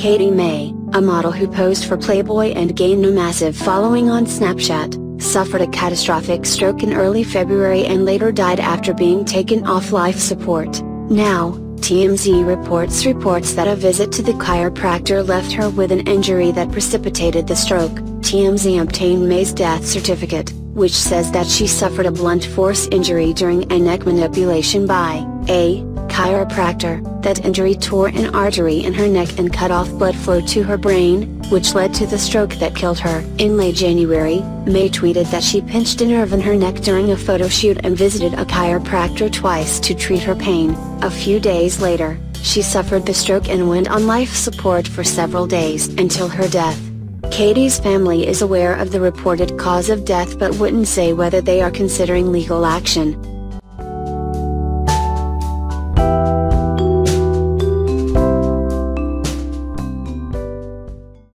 Katie May, a model who posed for Playboy and gained a massive following on Snapchat, suffered a catastrophic stroke in early February and later died after being taken off life support. Now, TMZ reports reports that a visit to the chiropractor left her with an injury that precipitated the stroke. TMZ obtained May's death certificate, which says that she suffered a blunt force injury during a neck manipulation by a chiropractor. That injury tore an artery in her neck and cut off blood flow to her brain, which led to the stroke that killed her. In late January, May tweeted that she pinched a nerve in her neck during a photo shoot and visited a chiropractor twice to treat her pain. A few days later, she suffered the stroke and went on life support for several days until her death. Katie's family is aware of the reported cause of death but wouldn't say whether they are considering legal action.